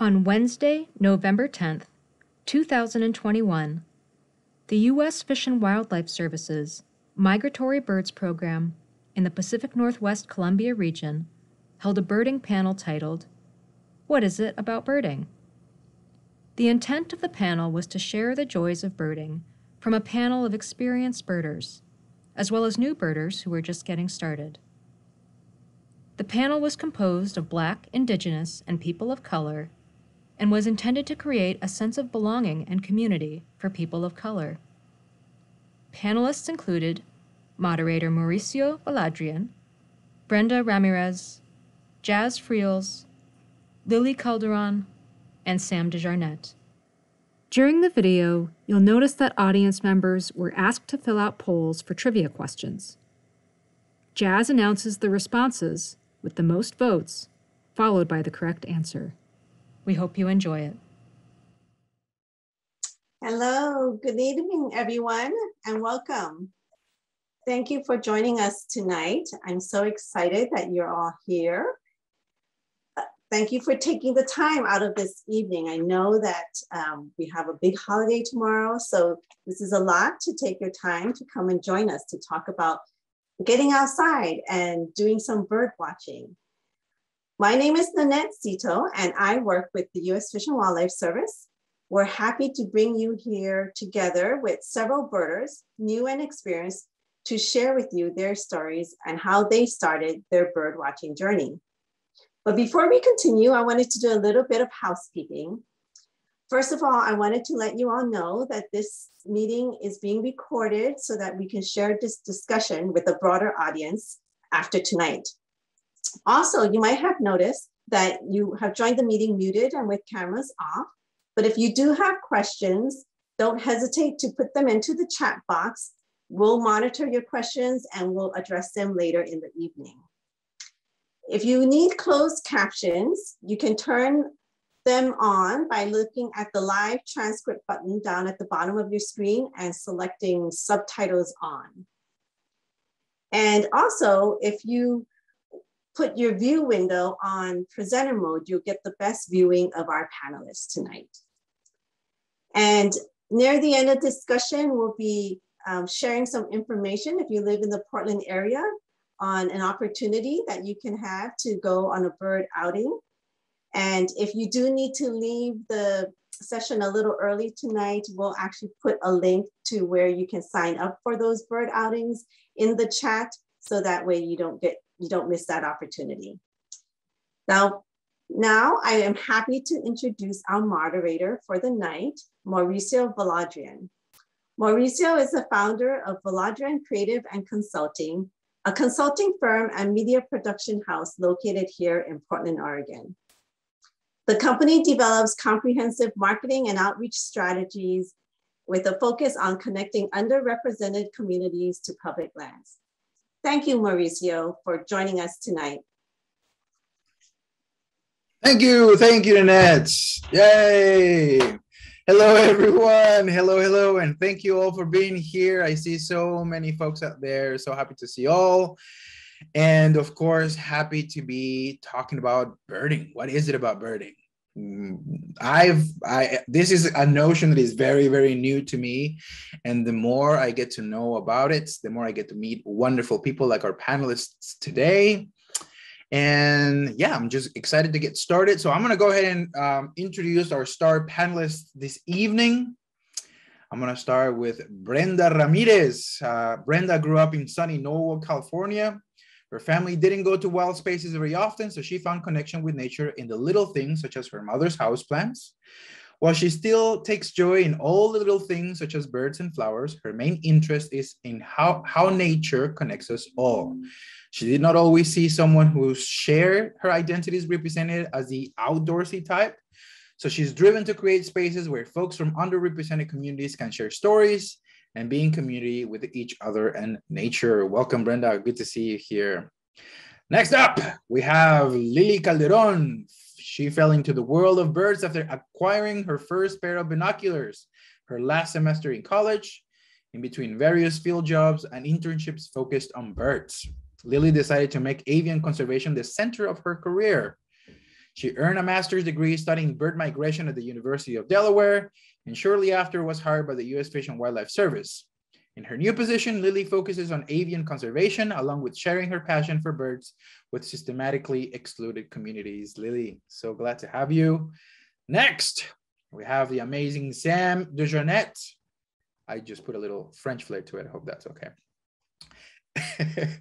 On Wednesday, November 10th, 2021, the U.S. Fish and Wildlife Service's Migratory Birds Program in the Pacific Northwest Columbia region held a birding panel titled, What is it about birding? The intent of the panel was to share the joys of birding from a panel of experienced birders, as well as new birders who were just getting started. The panel was composed of Black, Indigenous, and people of color and was intended to create a sense of belonging and community for people of color. Panelists included moderator Mauricio Valadrian, Brenda Ramirez, Jazz Friels, Lily Calderon, and Sam DeJarnette. During the video, you'll notice that audience members were asked to fill out polls for trivia questions. Jazz announces the responses with the most votes, followed by the correct answer. We hope you enjoy it. Hello, good evening, everyone, and welcome. Thank you for joining us tonight. I'm so excited that you're all here. Uh, thank you for taking the time out of this evening. I know that um, we have a big holiday tomorrow, so this is a lot to take your time to come and join us to talk about getting outside and doing some bird watching. My name is Nanette Cito, and I work with the U.S. Fish and Wildlife Service. We're happy to bring you here together with several birders, new and experienced, to share with you their stories and how they started their bird watching journey. But before we continue, I wanted to do a little bit of housekeeping. First of all, I wanted to let you all know that this meeting is being recorded so that we can share this discussion with a broader audience after tonight. Also, you might have noticed that you have joined the meeting muted and with cameras off. But if you do have questions, don't hesitate to put them into the chat box. We'll monitor your questions and we'll address them later in the evening. If you need closed captions, you can turn them on by looking at the live transcript button down at the bottom of your screen and selecting subtitles on. And also, if you put your view window on presenter mode, you'll get the best viewing of our panelists tonight. And near the end of discussion, we'll be um, sharing some information if you live in the Portland area on an opportunity that you can have to go on a bird outing and if you do need to leave the session a little early tonight, we'll actually put a link to where you can sign up for those bird outings in the chat. So that way you don't get, you don't miss that opportunity. Now, now I am happy to introduce our moderator for the night, Mauricio Valadrian. Mauricio is the founder of Valadrian Creative and Consulting, a consulting firm and media production house located here in Portland, Oregon. The company develops comprehensive marketing and outreach strategies with a focus on connecting underrepresented communities to public lands. Thank you, Mauricio, for joining us tonight. Thank you. Thank you, Nanette. Yay. Hello, everyone. Hello, hello. And thank you all for being here. I see so many folks out there. So happy to see all. And of course, happy to be talking about birding. What is it about birding? I've I this is a notion that is very very new to me. And the more I get to know about it the more I get to meet wonderful people like our panelists today. And yeah I'm just excited to get started. So I'm going to go ahead and um, introduce our star panelists this evening. I'm going to start with Brenda Ramirez. Uh, Brenda grew up in sunny Norwalk California her family didn't go to wild spaces very often, so she found connection with nature in the little things, such as her mother's houseplants. While she still takes joy in all the little things, such as birds and flowers, her main interest is in how, how nature connects us all. She did not always see someone who shared her identities represented as the outdoorsy type. So she's driven to create spaces where folks from underrepresented communities can share stories, and be in community with each other and nature. Welcome, Brenda. Good to see you here. Next up, we have Lily Calderon. She fell into the world of birds after acquiring her first pair of binoculars her last semester in college. In between various field jobs and internships focused on birds, Lily decided to make avian conservation the center of her career. She earned a master's degree studying bird migration at the University of Delaware, and shortly after was hired by the U.S. Fish and Wildlife Service. In her new position, Lily focuses on avian conservation along with sharing her passion for birds with systematically excluded communities. Lily, so glad to have you. Next, we have the amazing Sam DeJournette. I just put a little French flair to it. I hope that's okay.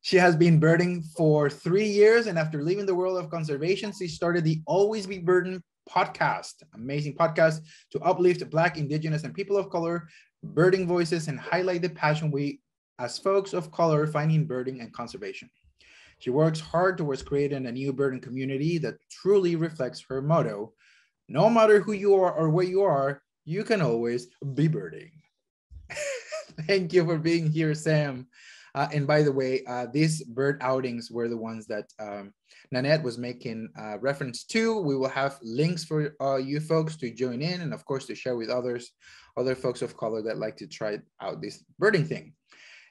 she has been birding for three years, and after leaving the world of conservation, she started the Always Be Birding podcast, amazing podcast to uplift Black, Indigenous, and people of color birding voices and highlight the passion we, as folks of color, finding birding and conservation. She works hard towards creating a new birding community that truly reflects her motto no matter who you are or where you are, you can always be birding. Thank you for being here, Sam. Uh, and by the way, uh, these bird outings were the ones that um, Nanette was making uh, reference to. We will have links for uh, you folks to join in and of course to share with others, other folks of color that like to try out this birding thing.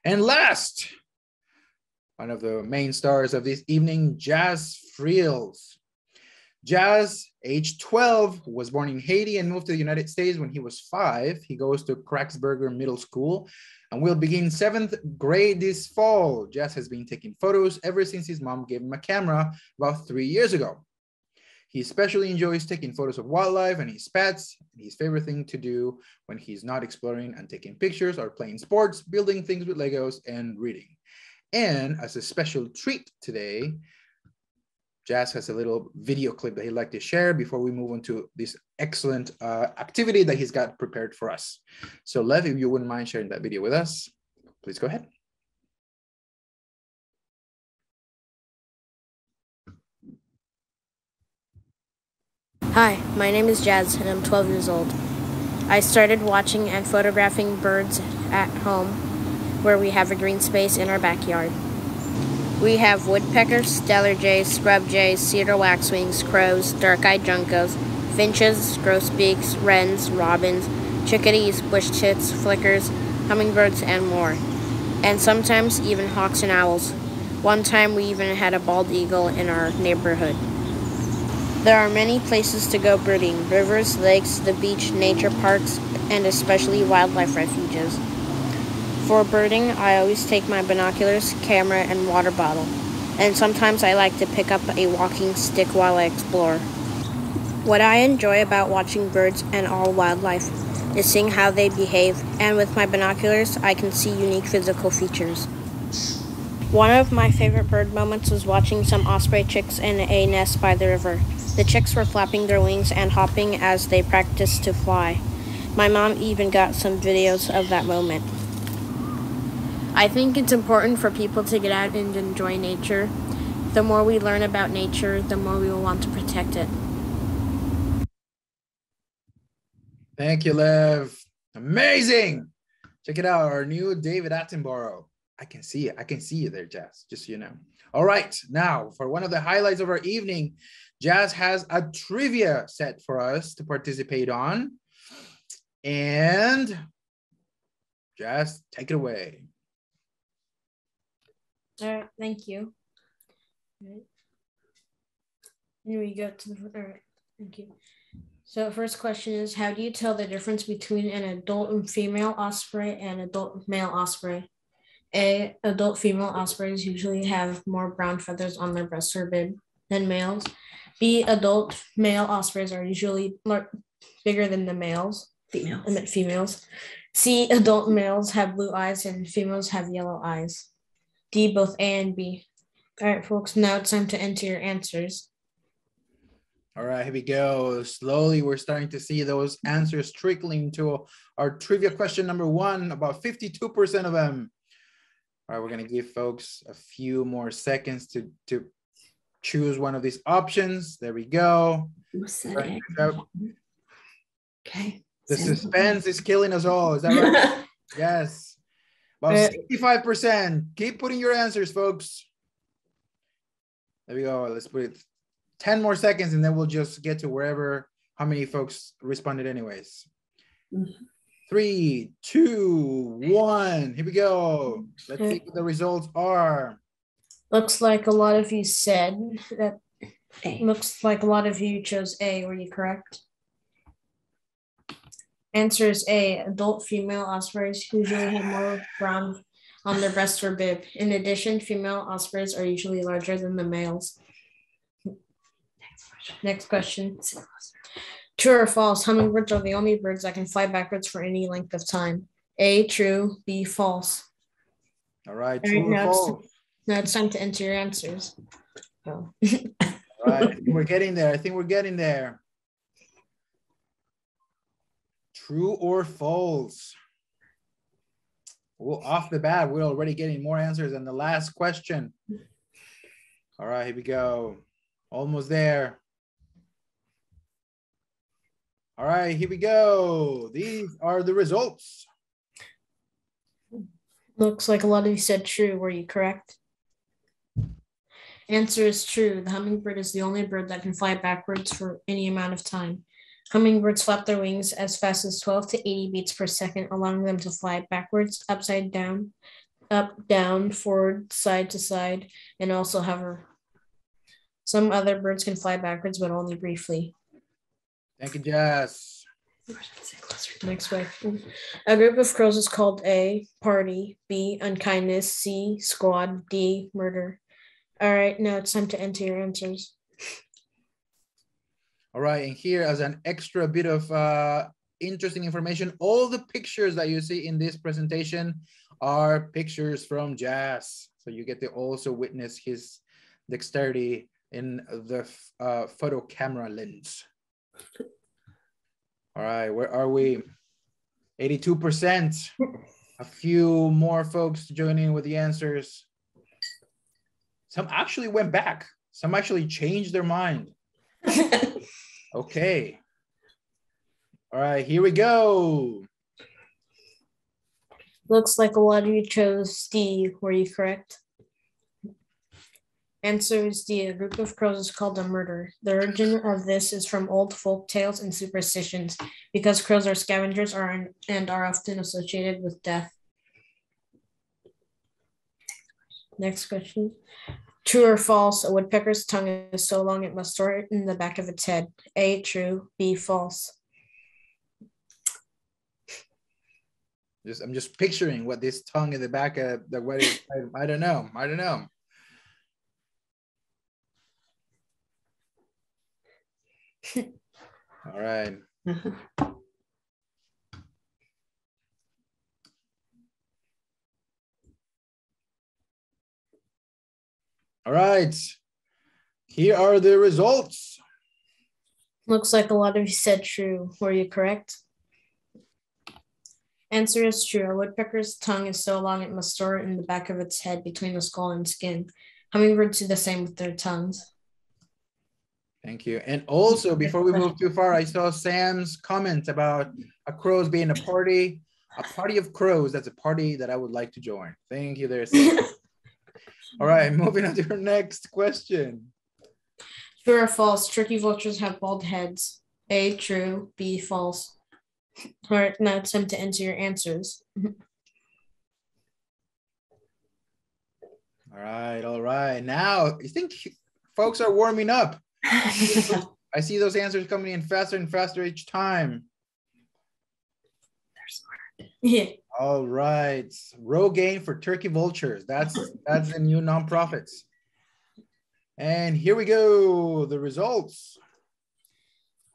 And last, one of the main stars of this evening, Jazz Friels. Jazz, age 12, was born in Haiti and moved to the United States when he was five. He goes to Kraxberger Middle School and will begin seventh grade this fall. Jess has been taking photos ever since his mom gave him a camera about three years ago. He especially enjoys taking photos of wildlife and his pets. His favorite thing to do when he's not exploring and taking pictures are playing sports, building things with Legos, and reading. And as a special treat today, Jazz has a little video clip that he'd like to share before we move on to this excellent uh, activity that he's got prepared for us. So Lev, if you wouldn't mind sharing that video with us, please go ahead. Hi, my name is Jazz and I'm 12 years old. I started watching and photographing birds at home where we have a green space in our backyard. We have woodpeckers, Steller jays, scrub jays, cedar waxwings, crows, dark-eyed juncos, finches, grosbeaks, wrens, robins, chickadees, bushtits, flickers, hummingbirds, and more. And sometimes even hawks and owls. One time we even had a bald eagle in our neighborhood. There are many places to go birding rivers, lakes, the beach, nature parks, and especially wildlife refuges. For birding, I always take my binoculars, camera, and water bottle. And sometimes I like to pick up a walking stick while I explore. What I enjoy about watching birds and all wildlife is seeing how they behave, and with my binoculars, I can see unique physical features. One of my favorite bird moments was watching some osprey chicks in a nest by the river. The chicks were flapping their wings and hopping as they practiced to fly. My mom even got some videos of that moment. I think it's important for people to get out and enjoy nature. The more we learn about nature, the more we will want to protect it. Thank you, Lev. Amazing. Check it out, our new David Attenborough. I can see it. I can see you there, Jazz, just so you know. All right, now for one of the highlights of our evening, Jazz has a trivia set for us to participate on. And Jazz, take it away. All right, thank you. All right. Here we go to the, all right, thank you. So first question is, how do you tell the difference between an adult and female osprey and adult male osprey? A, adult female ospreys usually have more brown feathers on their breast or bib than males. B, adult male ospreys are usually bigger than the males. Females. I meant females. C, adult males have blue eyes and females have yellow eyes. D, both A and B. All right, folks, now it's time to enter your answers. All right, here we go. Slowly, we're starting to see those answers trickling to our trivia question number one, about 52% of them. All right, we're going to give folks a few more seconds to, to choose one of these options. There we go. Okay. The suspense is killing us all. Is that right? yes. About Uh, 65%. Keep putting your answers, folks. There we go. Let's put it 10 more seconds and then we'll just get to wherever how many folks responded anyways. Three, two, one. Here we go. Let's see what the results are. Looks like a lot of you said that A. Looks like a lot of you chose A. Were you correct? Answer is A. Adult female ospreys usually have more brown on their breast or bib. In addition, female ospreys are usually larger than the males. Next question. True or false? Hummingbirds are the only birds that can fly backwards for any length of time. A. True. B. False. All right, All true right, or now it's- Now it's time to enter your answers. Oh. All right, we're getting there. I think we're getting there. True or false? Well, off the bat, we're already getting more answers than the last question. All right, here we go. Almost there. All right, here we go. These are the results. Looks like a lot of you said true. Were you correct? Answer is true. The hummingbird is the only bird that can fly backwards for any amount of time. Hummingbirds flap their wings as fast as 12 to 80 beats per second, allowing them to fly backwards, upside down, up, down, forward, side to side, and also hover. Some other birds can fly backwards, but only briefly. Thank you, Jess. Next question. A group of crows is called A, party, B, unkindness, C, squad, D, murder. All right, now it's time to enter your answers. All right, and here as an extra bit of uh, interesting information, all the pictures that you see in this presentation are pictures from Jazz. So you get to also witness his dexterity in the uh, photo camera lens. All right, where are we? 82%. A few more folks to join in with the answers. Some actually went back. Some actually changed their mind. Okay. All right, here we go. Looks like a lot of you chose D. Were you correct? Answer is D. A group of crows is called a murder. The origin of this is from old folk tales and superstitions because crows are scavengers and are often associated with death. Next question. True or false? A woodpecker's tongue is so long it must store it in the back of its head. A. True. B. False. Just I'm just picturing what this tongue in the back of the what it, I, I don't know. I don't know. All right. All right. Here are the results. Looks like a lot of you said true. Were you correct? Answer is true. A woodpecker's tongue is so long it must store it in the back of its head between the skull and skin. Hummingbirds do the same with their tongues. Thank you. And also, before we move too far, I saw Sam's comment about a crows being a party, a party of crows. That's a party that I would like to join. Thank you there, Sam. All right, moving on to our next question. True or false? Turkey vultures have bald heads. A. True. B. False. All right, now it's time to enter your answers. All right, all right. Now, I think folks are warming up. I see those answers coming in faster and faster each time. yeah. All right, Rogaine for turkey vultures. That's that's the new nonprofits. And here we go. The results.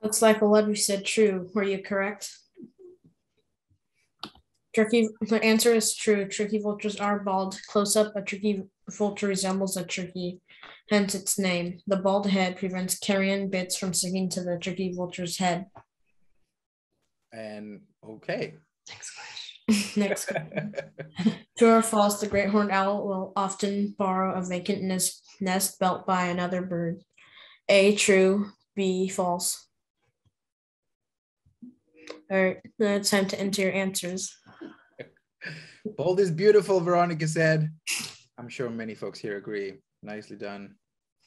Looks like a lot of you said true. Were you correct? Turkey, the answer is true. Turkey vultures are bald. Close up, a turkey vulture resembles a turkey, hence its name. The bald head prevents carrion bits from sticking to the turkey vulture's head. And okay. Next, true or false? The great horned owl will often borrow a vacant nest, nest built by another bird. A. True. B. False. All right, now it's time to enter your answers. Bold is beautiful, Veronica said. I'm sure many folks here agree. Nicely done.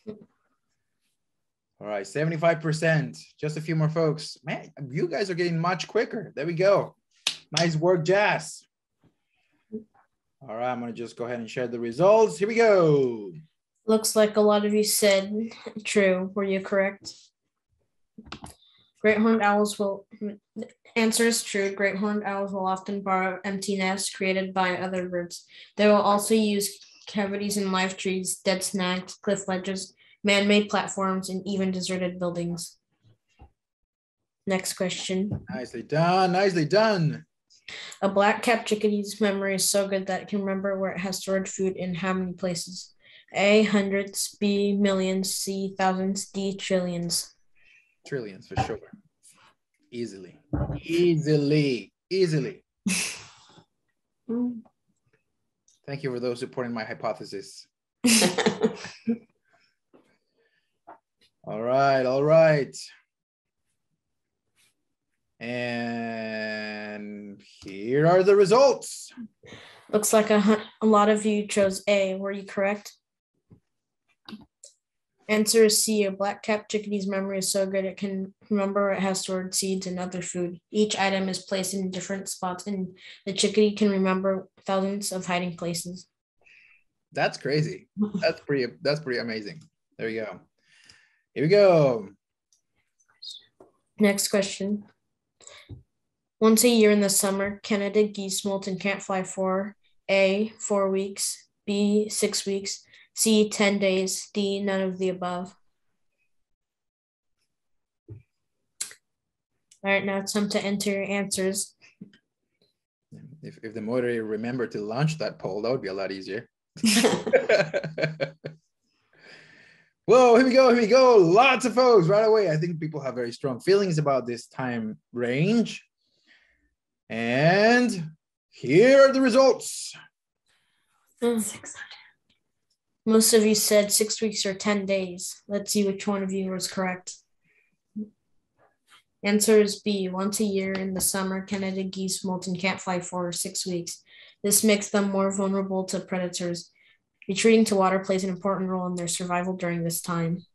All right, 75%. Just a few more folks. Man, you guys are getting much quicker. There we go. Nice work, Jazz. All right, I'm going to just go ahead and share the results. Here we go. Looks like a lot of you said true. Were you correct? Great horned owls will answer is true. Great horned owls will often borrow empty nests created by other birds. They will also use cavities in live trees, dead snags, cliff ledges, man-made platforms, and even deserted buildings. Next question. Nicely done. Nicely done. A black-capped chickadee's memory is so good that it can remember where it has stored food in how many places. A hundreds, B millions, C thousands, D trillions. Trillions for sure. Easily. Easily. Easily. Thank you for those supporting my hypothesis. all right, all right. And here are the results. Looks like a, a lot of you chose A. Were you correct? Answer is C. A black-capped chickadee's memory is so good it can remember it has stored seeds and other food. Each item is placed in different spots, and the chickadee can remember thousands of hiding places. That's crazy. That's pretty. That's pretty amazing. There you go. Here we go. Next question. Once a year in the summer, Canada geese molt and can't fly for A, four weeks, B, six weeks, C, 10 days, D, none of the above. All right, now it's time to enter your answers. If, if the moderator remembered to launch that poll, that would be a lot easier. Whoa, here we go, here we go. Lots of folks right away. I think people have very strong feelings about this time range. And here are the results. Six most of you said six weeks or 10 days. Let's see which one of you was correct. Answer is B. Once a year in the summer, Canada geese molt and can't fly for six weeks. This makes them more vulnerable to predators. Retreating to water plays an important role in their survival during this time.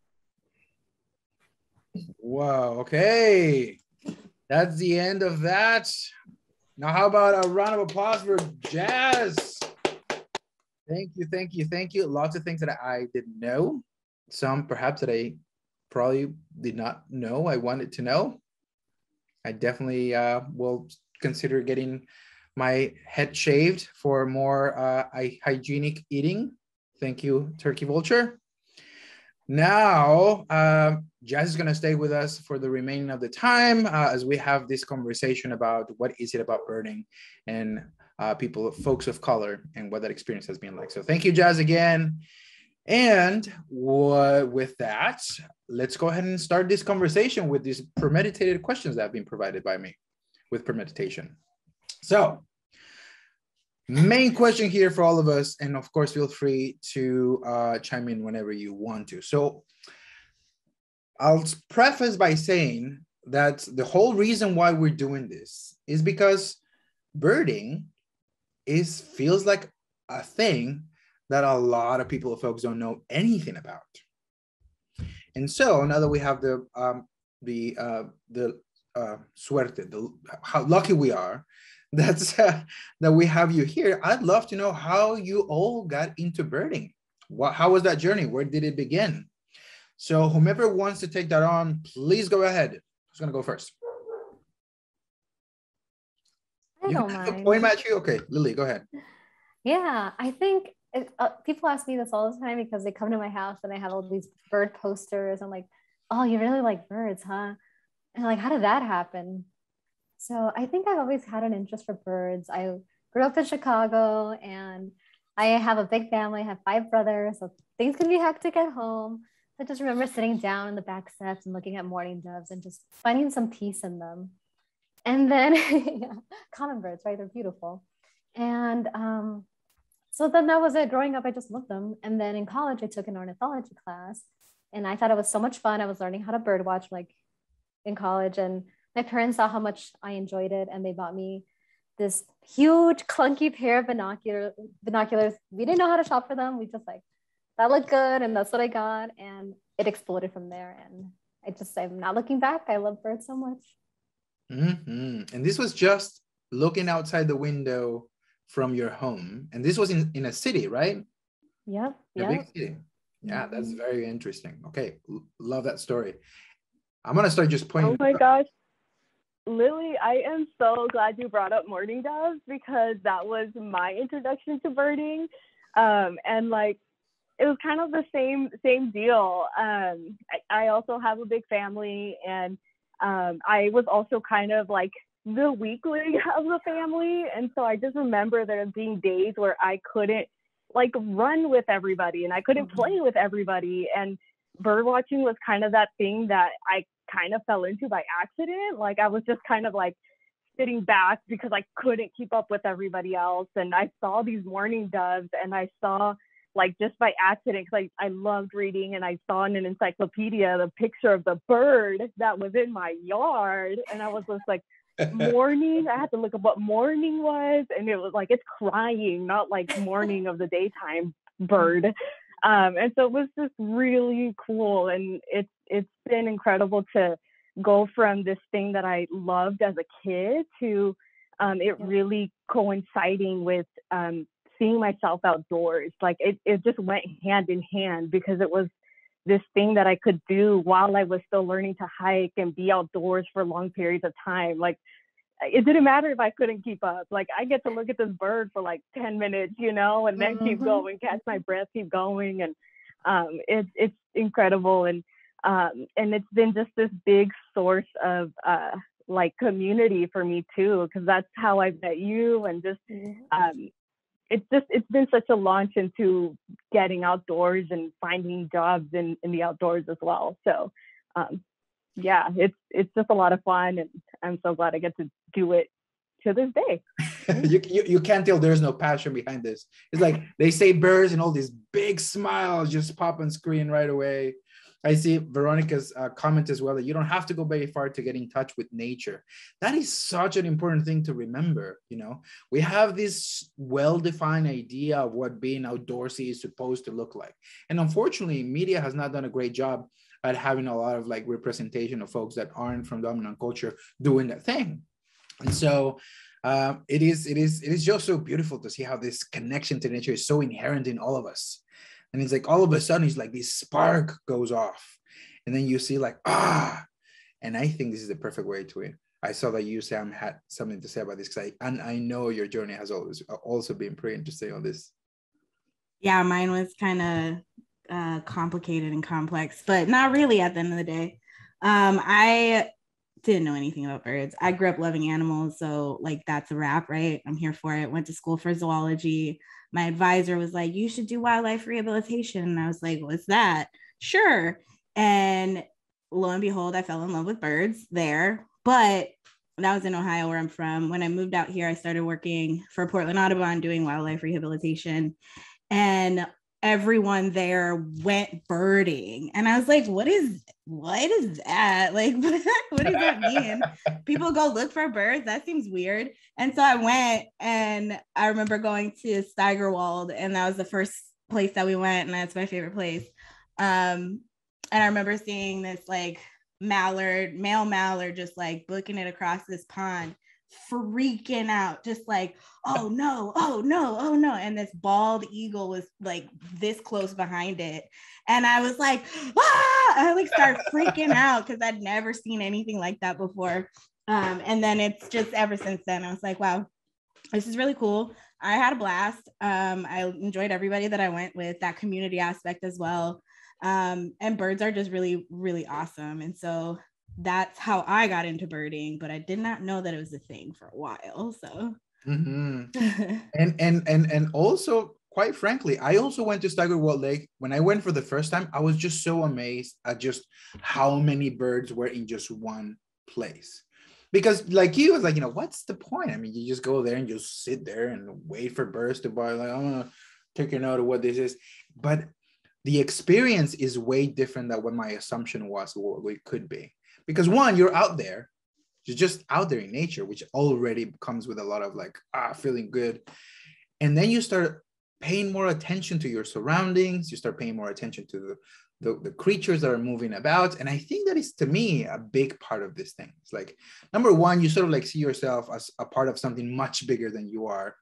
Wow. Okay. That's the end of that. Now, how about a round of applause for Jazz? Thank you, thank you, thank you. Lots of things that I didn't know. Some perhaps that I probably did not know I wanted to know. I definitely uh, will consider getting my head shaved for more uh, hygienic eating. Thank you, Turkey Vulture. Now, uh, Jazz is going to stay with us for the remaining of the time uh, as we have this conversation about what is it about birding and uh, people, folks of color, and what that experience has been like. So thank you, Jazz, again. And with that, let's go ahead and start this conversation with these premeditated questions that have been provided by me with premeditation. So, main question here for all of us, and of course, feel free to uh, chime in whenever you want to. So, I'll preface by saying that the whole reason why we're doing this is because birding is feels like a thing that a lot of people folks don't know anything about. And so now that we have the um, the uh, the uh, suerte, the how lucky we are that's uh, that we have you here. I'd love to know how you all got into birding. What how was that journey? Where did it begin? So whomever wants to take that on, please go ahead. Who's gonna go first? I you don't mind. point match you? Okay, Lily, go ahead. Yeah, I think it, uh, people ask me this all the time because they come to my house and I have all these bird posters. I'm like, oh, you really like birds, huh? And like, how did that happen? So I think I've always had an interest for birds. I grew up in Chicago and I have a big family, I have five brothers, so things can be hectic at home. I just remember sitting down in the back steps and looking at mourning doves and just finding some peace in them. And then yeah, common birds, right? They're beautiful. And um, so then that was it. Growing up, I just loved them. And then in college, I took an ornithology class and I thought it was so much fun. I was learning how to bird watch like in college. And my parents saw how much I enjoyed it and they bought me this huge clunky pair of binocular binoculars. We didn't know how to shop for them. We just like that looked good and that's what I got. And it exploded from there. And I just I'm not looking back. I love birds so much. Mm-hmm. And this was just looking outside the window from your home. And this was in, in a city, right? Yeah. A big city. Yeah, that's very interesting. Okay, l- love that story. I'm gonna start just pointing. Oh my gosh. Lily, I am so glad you brought up mourning doves because that was my introduction to birding. Um, and like it was kind of the same same deal. Um, I, I also have a big family and um, I was also kind of like the weakling of the family. And so I just remember there being days where I couldn't like run with everybody and I couldn't Mhm. play with everybody. And bird watching was kind of that thing that I kind of fell into by accident. Like I was just kind of like sitting back because I couldn't keep up with everybody else. And I saw these mourning doves and I saw like just by accident because I, I loved reading and I saw in an encyclopedia the picture of the bird that was in my yard. And I was just like, mourning. I had to look up what mourning was, and it was like it's crying, not like morning of the daytime bird. Um, and so it was just really cool, and it's it's been incredible to go from this thing that I loved as a kid to um, it really coinciding with um, seeing myself outdoors. Like it, it just went hand in hand because it was this thing that I could do while I was still learning to hike and be outdoors for long periods of time. Like it didn't matter if I couldn't keep up. Like I get to look at this bird for like 10 minutes, you know, and then keep Mhm. going, catch my breath, keep going. And um, it's it's incredible. And um, and it's been just this big source of uh, like community for me too, because that's how I met you and just um, it's just it's been such a launch into getting outdoors and finding jobs in, in the outdoors as well. So um, yeah, it's it's just a lot of fun and I'm so glad I get to do it to this day. you, you, you can't tell there's no passion behind this. It's like they say birds and all these big smiles just pop on screen right away. I see Veronica's uh, comment as well that you don't have to go very far to get in touch with nature. That is such an important thing to remember. You know, we have this well-defined idea of what being outdoorsy is supposed to look like, and unfortunately, media has not done a great job at having a lot of like representation of folks that aren't from dominant culture doing that thing. And so um, it is it is it is just so beautiful to see how this connection to nature is so inherent in all of us. And it's like all of a sudden it's like this spark goes off. And then you see like ah and i think this is the perfect way to it i saw that you sam had something to say about this because i and i know your journey has always also been pretty interesting on this. Yeah, mine was kind of uh, complicated and complex, but not really at the end of the day. Um, I didn't know anything about birds. I grew up loving animals, so like that's a wrap, right? I'm here for it. Went to school for zoology. My advisor was like, "You should do wildlife rehabilitation," and I was like, "What's that?" Sure. And lo and behold, I fell in love with birds there. But that was in Ohio, where I'm from. When I moved out here, I started working for Portland Audubon doing wildlife rehabilitation and everyone there went birding. And i was like what is what is that? Like what does that mean? People go look for birds? That seems weird. And so i went and i remember going to steigerwald and that was the first place that we went and that's my favorite place. Um and i remember seeing this like mallard male mallard just like booking it across this pond freaking out, just like, oh no, oh no, oh no. And this bald eagle was like this close behind it. And I was like, ah, I like start freaking out because I'd never seen anything like that before. Um, and then it's just ever since then, I was like, wow, this is really cool. I had a blast. Um, I enjoyed everybody that I went with, that community aspect as well. Um, and birds are just really, really awesome. And so that's how I got into birding, but I did not know that it was a thing for a while. So, Mhm. and and and and also quite frankly i also went to steigerwald lake. When i went for the first time i was just so amazed at just how many birds were in just one place. Because like you was like you know what's the point? I mean you just go there and just sit there and wait for birds to buy like i'm gonna take a note of what this is. But the experience is way different than what my assumption was what it could be because one you're out there. You're just out there in nature which already comes with a lot of like ah feeling good. And then you start paying more attention to your surroundings. You start paying more attention to the, the, the creatures that are moving about. And i think that is to me a big part of this thing. It's like number one you sort of like see yourself as a part of something much bigger than you are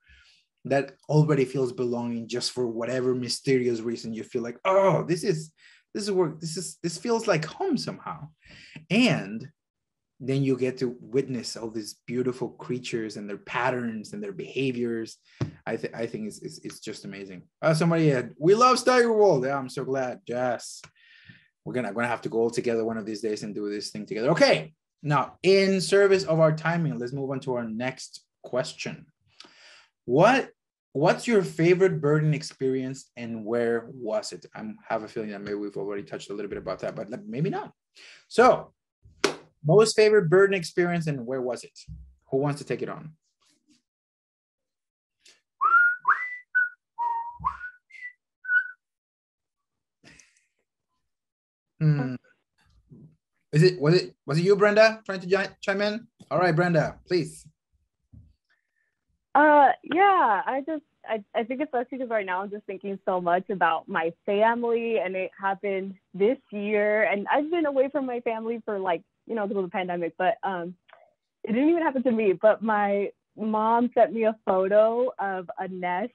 that already feels belonging just for whatever mysterious reason you feel like oh this is this is where this is this feels like home somehow. And then you get to witness all these beautiful creatures and their patterns and their behaviors. I think i think it's, it's, it's just amazing. Uh, somebody had we love Steigerwald yeah i'm so glad. Yes. We're gonna gonna have to go all together one of these days and do this thing together. Okay now in service of our timing let's move on to our next question. What what's your favorite birding experience and where was it? I have a feeling that maybe we've already touched a little bit about that, but maybe not. So, most favorite birding experience and where was it? Who wants to take it on? Hmm. Is it was it was it you, Brenda, trying to chime in? All right, Brenda, please. Uh, yeah, I just, I, I think especially because right now I'm just thinking so much about my family and it happened this year and I've been away from my family for like, you know, because of the pandemic, but um, it didn't even happen to me, but my mom sent me a photo of a nest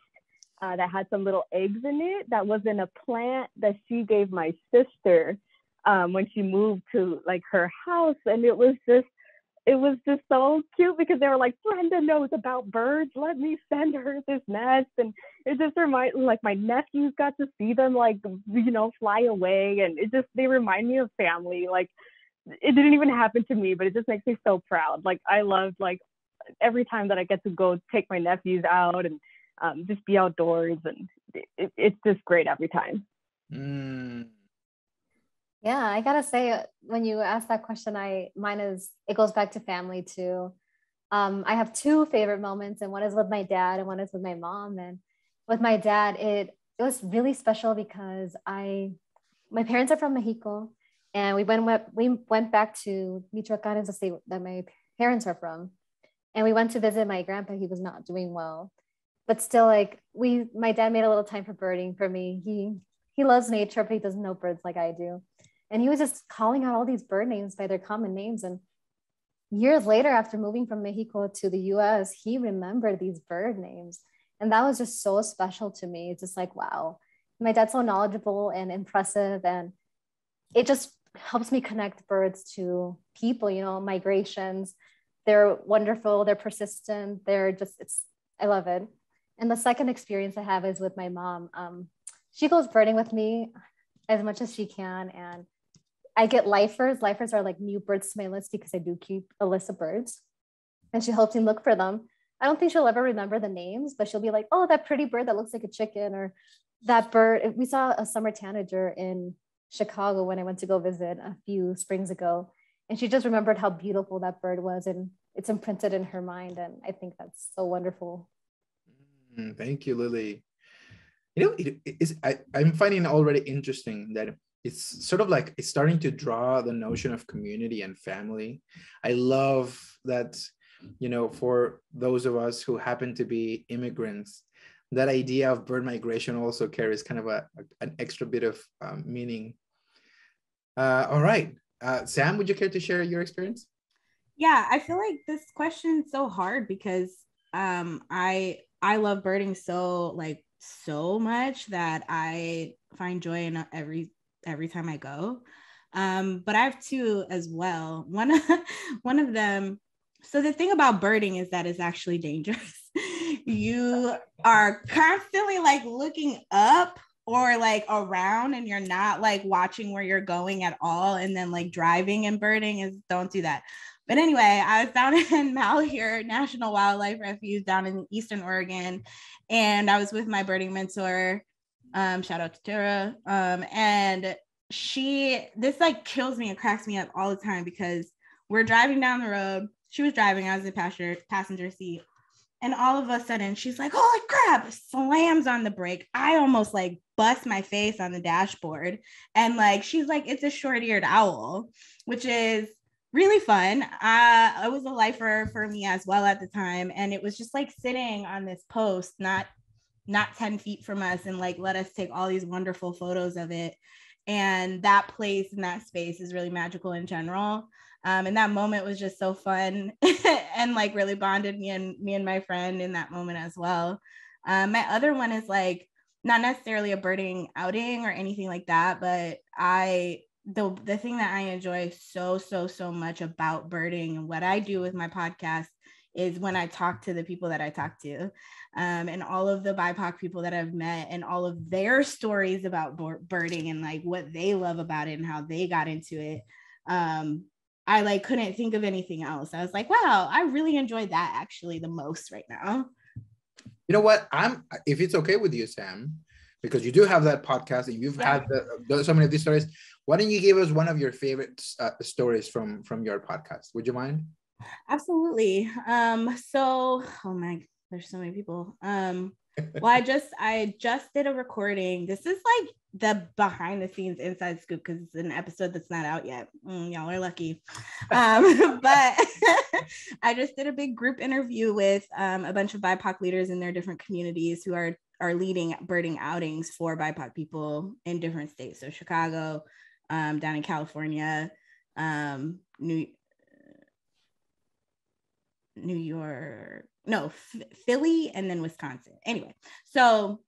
uh, that had some little eggs in it that was in a plant that she gave my sister um, when she moved to like her house. And it was just it was just so cute because they were like, Brenda knows about birds. Let me send her this nest. And it just reminded like my nephews got to see them like, you know, fly away. And it just, they remind me of family. Like it didn't even happen to me, but it just makes me so proud. Like I love like every time that I get to go take my nephews out and um, just be outdoors. And it, it's just great every time. Mm. Yeah, I gotta say, uh, when you ask that question, I mine is it goes back to family too. Um, I have two favorite moments, and one is with my dad, and one is with my mom. And with my dad, it it was really special because I, my parents are from Mexico, and we went we went back to Michoacan, is the state that my parents are from, and we went to visit my grandpa. He was not doing well, but still, like we, my dad made a little time for birding for me. He he loves nature, but he doesn't know birds like I do. And he was just calling out all these bird names by their common names. And years later, after moving from Mexico to the US, he remembered these bird names. And that was just so special to me. It's just like, wow, my dad's so knowledgeable and impressive. And it just helps me connect birds to people, you know, migrations. They're wonderful, they're persistent, they're just, it's, I love it. And the second experience I have is with my mom. Um, she goes birding with me as much as she can. And I get lifers. Lifers are like new birds to my list because I do keep a list of birds. And she helps me look for them. I don't think she'll ever remember the names, but she'll be like, oh, that pretty bird that looks like a chicken, or that bird. We saw a summer tanager in Chicago when I went to go visit a few springs ago. And she just remembered how beautiful that bird was. And it's imprinted in her mind. And I think that's so wonderful. Mm, thank you, Lily. You know, it is I, I'm finding it already interesting that it's sort of like it's starting to draw the notion of community and family. I love that, you know, for those of us who happen to be immigrants, that idea of bird migration also carries kind of a, an extra bit of um, meaning. Uh, all right, uh, Sam, would you care to share your experience? Yeah, I feel like this question is so hard because um, I I love birding so like so much that I find joy in every every time I go. Um, but I have two as well. One, one of them. So the thing about birding is that it's actually dangerous. you are constantly like looking up or like around and you're not like watching where you're going at all and then like driving and birding is don't do that but anyway i was down in malheur national wildlife refuge down in eastern oregon and i was with my birding mentor um, shout out to Tara. Um, and she, this like kills me and cracks me up all the time because we're driving down the road. She was driving, I was in passenger passenger seat. And all of a sudden she's like, holy crap, slams on the brake. I almost like bust my face on the dashboard. And like, she's like, it's a short eared owl, which is really fun. Uh, it was a lifer for me as well at the time. And it was just like sitting on this post, not not 10 feet from us and like let us take all these wonderful photos of it. And that place and that space is really magical in general. Um, and that moment was just so fun and like really bonded me and me and my friend in that moment as well. Um, my other one is like not necessarily a birding outing or anything like that, but I the the thing that I enjoy so so so much about birding and what I do with my podcast is when I talk to the people that I talk to, um, and all of the BIPOC people that I've met, and all of their stories about birding and like what they love about it and how they got into it. Um, I like couldn't think of anything else. I was like, wow, I really enjoyed that actually the most right now. You know what? I'm if it's okay with you, Sam, because you do have that podcast and you've yeah. had the, so many of these stories. Why don't you give us one of your favorite uh, stories from from your podcast? Would you mind? Absolutely. Um, so oh my, there's so many people. Um, well, I just I just did a recording. This is like the behind the scenes inside scoop because it's an episode that's not out yet. Mm, y'all are lucky. Um, but I just did a big group interview with um, a bunch of BIPOC leaders in their different communities who are are leading birding outings for BIPOC people in different states. So Chicago, um, down in California, um, New New York, no, Philly, and then Wisconsin. Anyway, so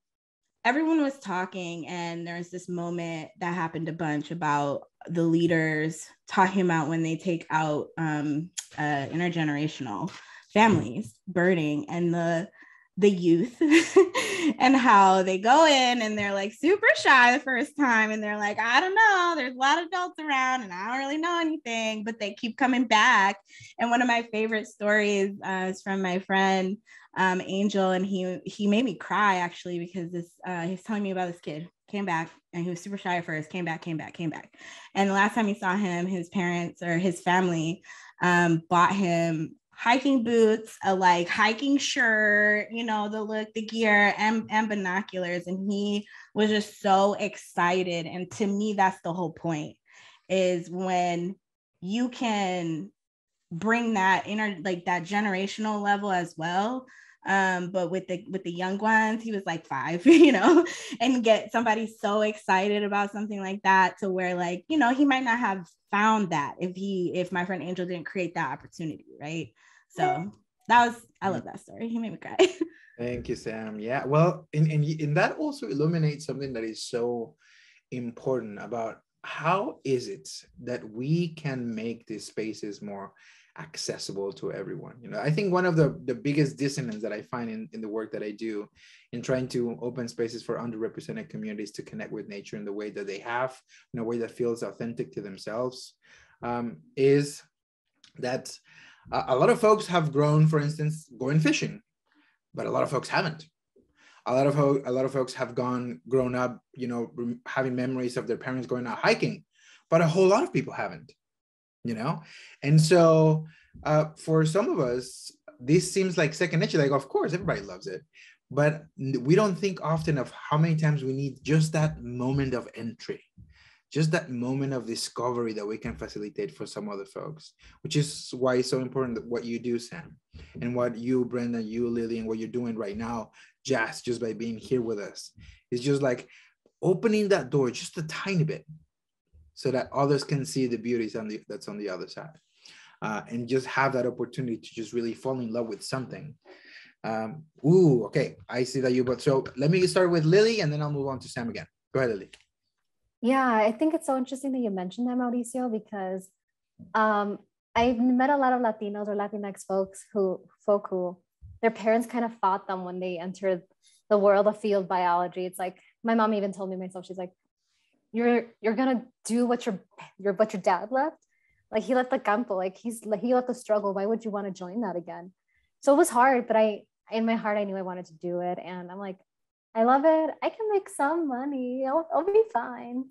everyone was talking, and there's this moment that happened a bunch about the leaders talking about when they take out um, uh, intergenerational families birding and the the youth and how they go in and they're like super shy the first time and they're like i don't know there's a lot of adults around and i don't really know anything but they keep coming back. And one of my favorite stories uh, is from my friend um, angel and he he made me cry actually because this uh, he's telling me about this kid came back and he was super shy at first came back came back came back. And the last time he saw him his parents or his family um, bought him hiking boots, a like hiking shirt, you know, the look, the gear, and, and binoculars. And he was just so excited. And to me, that's the whole point is when you can bring that inner like that generational level as well um but with the with the young ones he was like five you know and get somebody so excited about something like that to where like you know he might not have found that if he if my friend angel didn't create that opportunity right so that was I love that story. He made me cry. Thank you, Sam. Yeah, well, and, and, and that also illuminates something that is so important about how is it that we can make these spaces more accessible to everyone you know i think one of the, the biggest dissonance that i find in, in the work that i do in trying to open spaces for underrepresented communities to connect with nature in the way that they have in a way that feels authentic to themselves um, is that a lot of folks have grown, for instance, going fishing, but a lot of folks haven't. A lot of ho- a lot of folks have gone grown up, you know, having memories of their parents going out hiking, but a whole lot of people haven't, you know. And so, uh, for some of us, this seems like second nature. Like, of course, everybody loves it, but we don't think often of how many times we need just that moment of entry just that moment of discovery that we can facilitate for some other folks, which is why it's so important what you do, Sam, and what you, Brenda, you, Lily, and what you're doing right now, Jazz, just by being here with us, is just like opening that door just a tiny bit so that others can see the beauties on the, that's on the other side. Uh, and just have that opportunity to just really fall in love with something. Um, ooh, okay, I see that you, but so let me start with Lily and then I'll move on to Sam again. Go ahead, Lily. Yeah, I think it's so interesting that you mentioned that, Mauricio, because um, I've met a lot of Latinos or Latinx folks who folk who their parents kind of fought them when they entered the world of field biology. It's like my mom even told me myself, she's like, "You're you're gonna do what your your what your dad left. Like he left the campo, like he's he left the struggle. Why would you want to join that again?" So it was hard, but I in my heart I knew I wanted to do it, and I'm like, I love it. I can make some money. I'll, I'll be fine.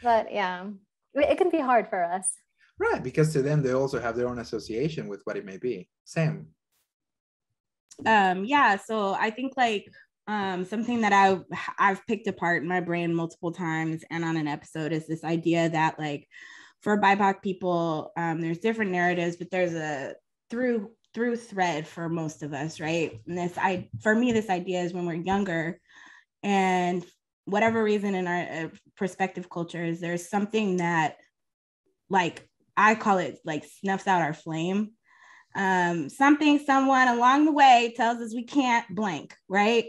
But yeah, it can be hard for us. Right, because to them they also have their own association with what it may be. Same. Um, yeah, so I think like um something that I I've picked apart in my brain multiple times and on an episode is this idea that like for BIPOC people, um, there's different narratives, but there's a through through thread for most of us, right? And this I for me, this idea is when we're younger, and whatever reason in our uh, perspective cultures there's something that like i call it like snuffs out our flame Um, something, someone along the way tells us we can't blank, right?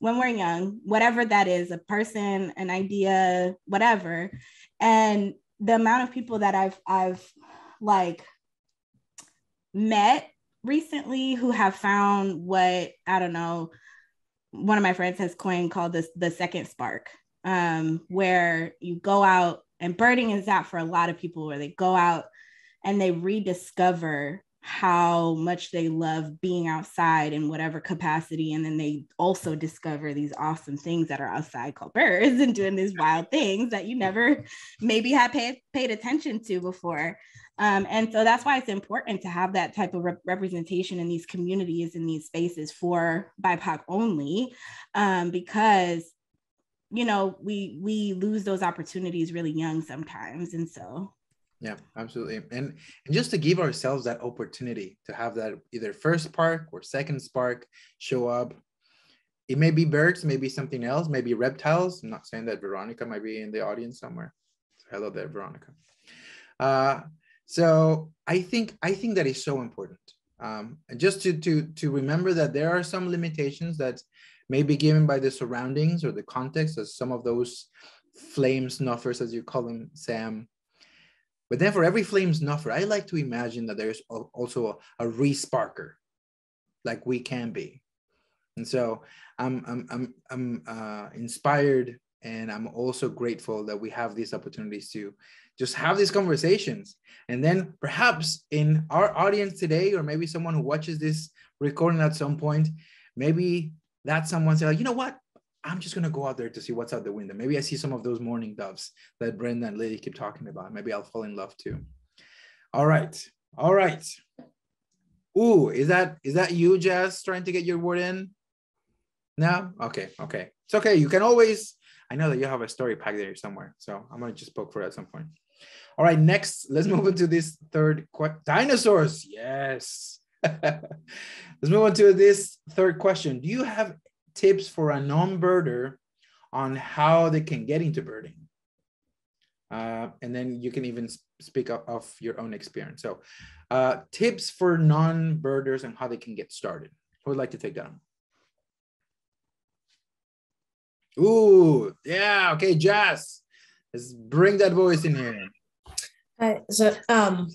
When we're young, whatever that is, a person, an idea, whatever. And the amount of people that I've I've like met recently who have found what I don't know, one of my friends has coined called this the second spark, um, where you go out and birding is that for a lot of people where they go out and they rediscover how much they love being outside in whatever capacity. And then they also discover these awesome things that are outside called birds and doing these wild things that you never maybe had paid, paid attention to before. Um, and so that's why it's important to have that type of rep- representation in these communities, in these spaces for BIPOC only, um, because you know we we lose those opportunities really young sometimes and so. Yeah absolutely. And, and just to give ourselves that opportunity to have that either first spark or second spark show up it may be birds maybe something else maybe reptiles. I'm not saying that veronica might be in the audience somewhere. So hello there veronica. Uh, so i think i think that is so important um, and just to to to remember that there are some limitations that may be given by the surroundings or the context as some of those flame snuffers, as you call them, Sam. But then for every flame snuffer, I like to imagine that there's also a, a resparker, like we can be. And so I'm, I'm, I'm, I'm uh, inspired and I'm also grateful that we have these opportunities to just have these conversations. And then perhaps in our audience today, or maybe someone who watches this recording at some point, maybe that someone say, like, you know what? I'm just gonna go out there to see what's out the window. Maybe I see some of those mourning doves that Brenda and Lily keep talking about. Maybe I'll fall in love too. All right, all right. Ooh, is that is that you, Jazz, trying to get your word in? No? Okay, okay. It's okay. You can always, I know that you have a story pack there somewhere. So I'm gonna just poke for it at some point. All right, next, let's move into this third question. Dinosaurs, yes. Let's move on to this third question. Do you have tips for a non-birder on how they can get into birding? Uh, and then you can even speak of, of your own experience. So uh, tips for non-birders and how they can get started. Who would like to take that on? Ooh, yeah, okay, Jazz. Let's bring that voice in here. Hi, so um,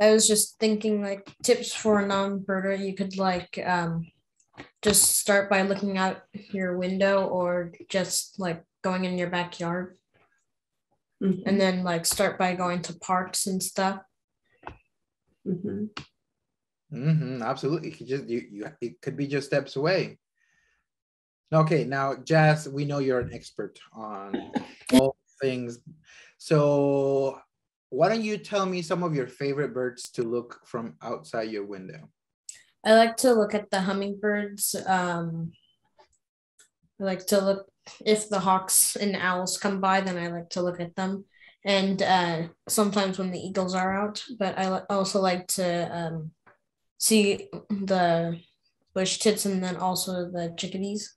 I was just thinking like tips for a non-birder. You could like um, just start by looking out your window or just like going in your backyard. Mm-hmm. And then like start by going to parks and stuff. Mm-hmm. Mm-hmm, absolutely. You just you, you it could be just steps away. Okay, now Jazz, we know you're an expert on all things. So why don't you tell me some of your favorite birds to look from outside your window? I like to look at the hummingbirds. Um, I like to look if the hawks and owls come by, then I like to look at them. And uh, sometimes when the eagles are out, but I also like to um, see the bush tits and then also the chickadees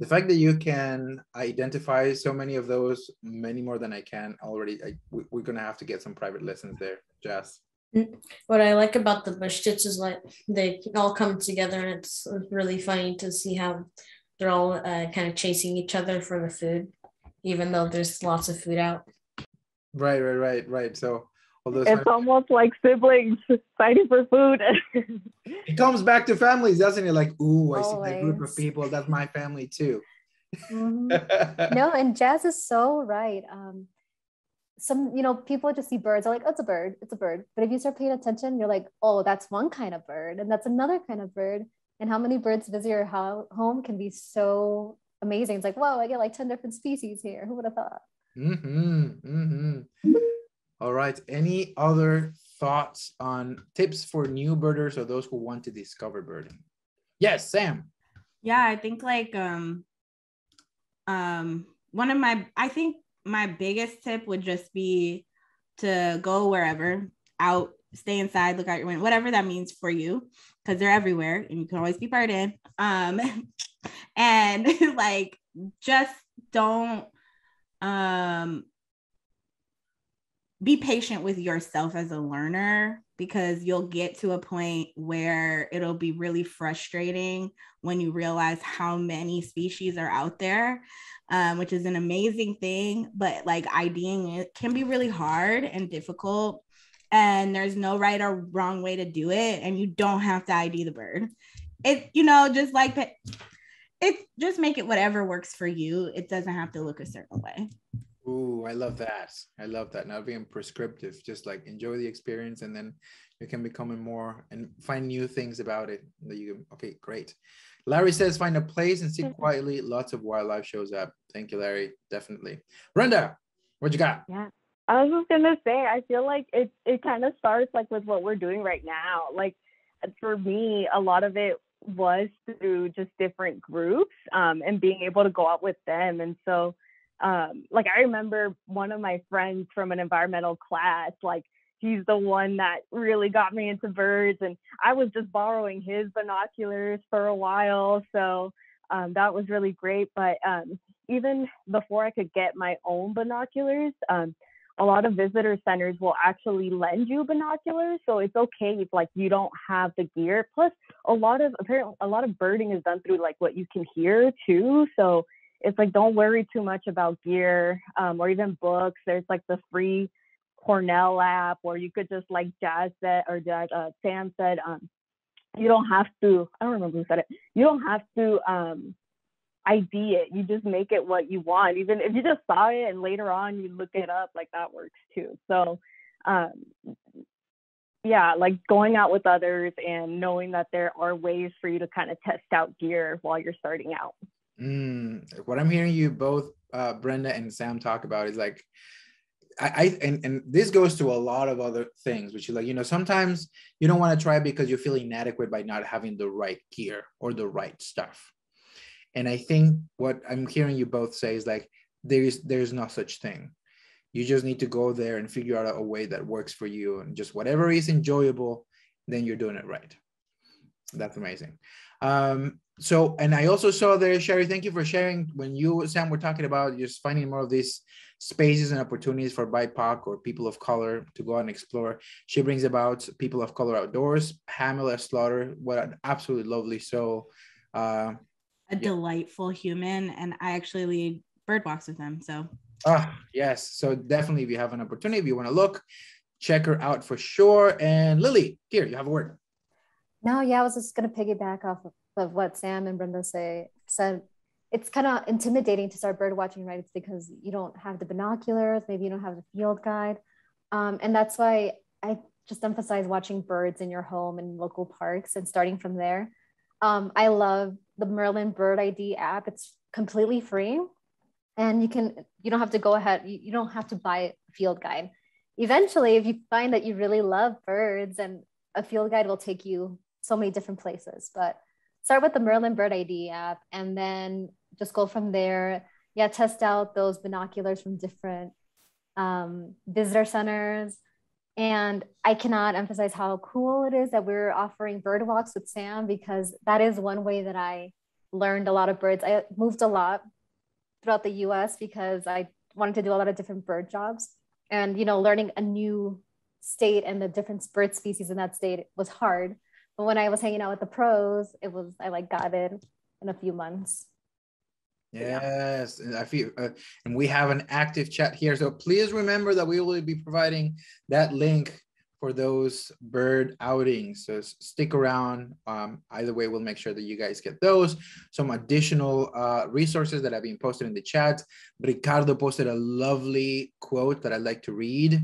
the fact that you can identify so many of those, many more than I can already, I, we, are gonna have to get some private lessons there, Jazz. Mm, what I like about the bushtits is like they all come together, and it's really funny to see how they're all uh, kind of chasing each other for the food, even though there's lots of food out. Right, right, right, right. So Although it's almost like siblings fighting for food. it comes back to families, doesn't it? Like, ooh, I Always. see that group of people. That's my family too. Mm-hmm. no, and Jazz is so right. Um, some, you know, people just see birds. Are like, oh, it's a bird. It's a bird. But if you start paying attention, you're like, oh, that's one kind of bird, and that's another kind of bird. And how many birds visit your ho- home can be so amazing. It's like, whoa, I get like ten different species here. Who would have thought? Mm-hmm. Mm-hmm. All right. Any other thoughts on tips for new birders or those who want to discover birding? Yes, Sam. Yeah, I think like um um one of my I think my biggest tip would just be to go wherever out stay inside look out your window whatever that means for you because they're everywhere and you can always be birding um and like just don't um be patient with yourself as a learner because you'll get to a point where it'll be really frustrating when you realize how many species are out there um, which is an amazing thing but like IDing it can be really hard and difficult and there's no right or wrong way to do it and you don't have to id the bird. It you know just like it just make it whatever works for you. It doesn't have to look a certain way Ooh, I love that. I love that. Not being prescriptive, just like enjoy the experience and then you can become more and find new things about it that you okay, great. Larry says find a place and sit quietly. Lots of wildlife shows up. Thank you, Larry. Definitely. Brenda, what you got? Yeah. I was just gonna say, I feel like it it kind of starts like with what we're doing right now. Like for me, a lot of it was through just different groups um, and being able to go out with them. And so, um, like I remember one of my friends from an environmental class, like he's the one that really got me into birds, and I was just borrowing his binoculars for a while. So um, that was really great. But um, even before I could get my own binoculars, um, a lot of visitor centers will actually lend you binoculars so it's okay if like you don't have the gear plus a lot of apparently a lot of birding is done through like what you can hear too so it's like don't worry too much about gear um, or even books there's like the free cornell app or you could just like jazz said or uh, sam said um, you don't have to i don't remember who said it you don't have to um, ID it. You just make it what you want. Even if you just saw it and later on you look it up, like that works too. So, um, yeah, like going out with others and knowing that there are ways for you to kind of test out gear while you're starting out. Mm, what I'm hearing you both, uh, Brenda and Sam, talk about is like, I, I and, and this goes to a lot of other things, which is like, you know, sometimes you don't want to try because you feel inadequate by not having the right gear or the right stuff and I think what I'm hearing you both say is like there's there's no such thing. You just need to go there and figure out a way that works for you, and just whatever is enjoyable, then you're doing it right. That's amazing. Um, so, and I also saw there, Sherry. Thank you for sharing. When you Sam were talking about just finding more of these spaces and opportunities for BIPOC or people of color to go out and explore. She brings about people of color outdoors. Pamela Slaughter, what an absolutely lovely soul. Uh, a yeah. delightful human, and I actually lead bird walks with them. So, ah, yes. So definitely, if you have an opportunity, if you want to look, check her out for sure. And Lily, here you have a word. No, yeah, I was just gonna piggyback off of, of what Sam and Brenda say said. It's kind of intimidating to start bird watching, right? It's because you don't have the binoculars, maybe you don't have the field guide, um, and that's why I just emphasize watching birds in your home and local parks and starting from there. Um, I love the Merlin Bird ID app. It's completely free, and you can you don't have to go ahead. You, you don't have to buy a field guide. Eventually, if you find that you really love birds, and a field guide will take you so many different places. But start with the Merlin Bird ID app, and then just go from there. Yeah, test out those binoculars from different um, visitor centers and I cannot emphasize how cool it is that we're offering bird walks with Sam because that is one way that I learned a lot of birds. I moved a lot throughout the US because I wanted to do a lot of different bird jobs. And, you know, learning a new state and the different bird species in that state was hard. But when I was hanging out with the pros, it was, I like got it in a few months. Yes, and I feel, uh, and we have an active chat here. So please remember that we will be providing that link for those bird outings. So stick around. Um, either way, we'll make sure that you guys get those. Some additional uh, resources that have been posted in the chat. Ricardo posted a lovely quote that I'd like to read.